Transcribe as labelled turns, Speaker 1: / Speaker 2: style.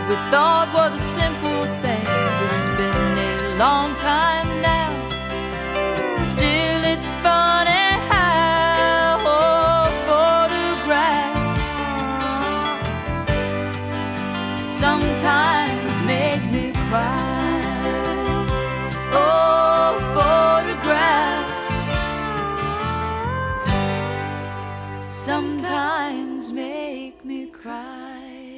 Speaker 1: What we thought were the simple things. It's been a long time now. Still it's funny how old photographs Sometimes make me cry. Photographs Sometimes make me cry.